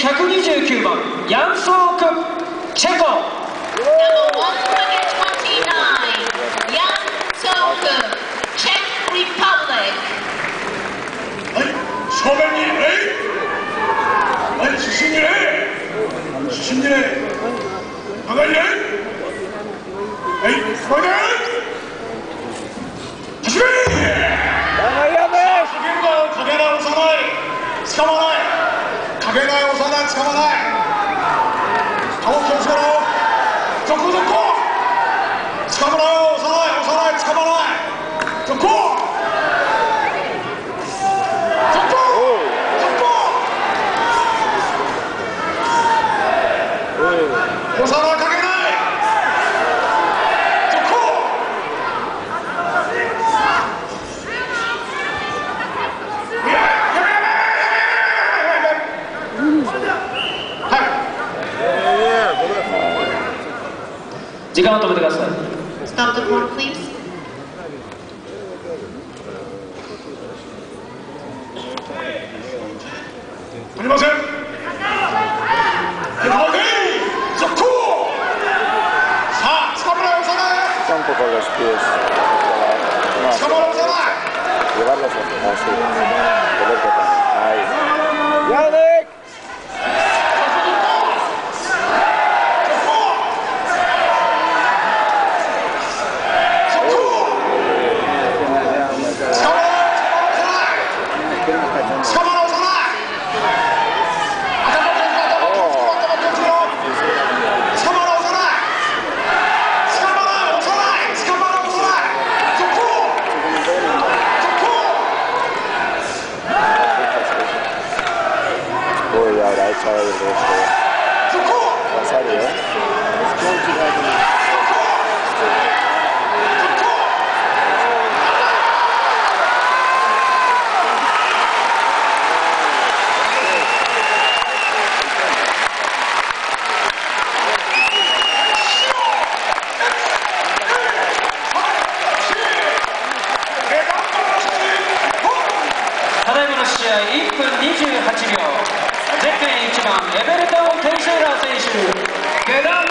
129番ヤンソークチェコ。Hey, come on! 전환 차만아 고사로. 時間を止めてください Stop the clock, please. un poco los pies. No, 捕まら押さない llevarlos así. Poder que también. Uy, habrá echado el resto. Rosario, ¿eh? Thank ただいまの試合1分28秒世界一番レベルダウン低周波選手、下段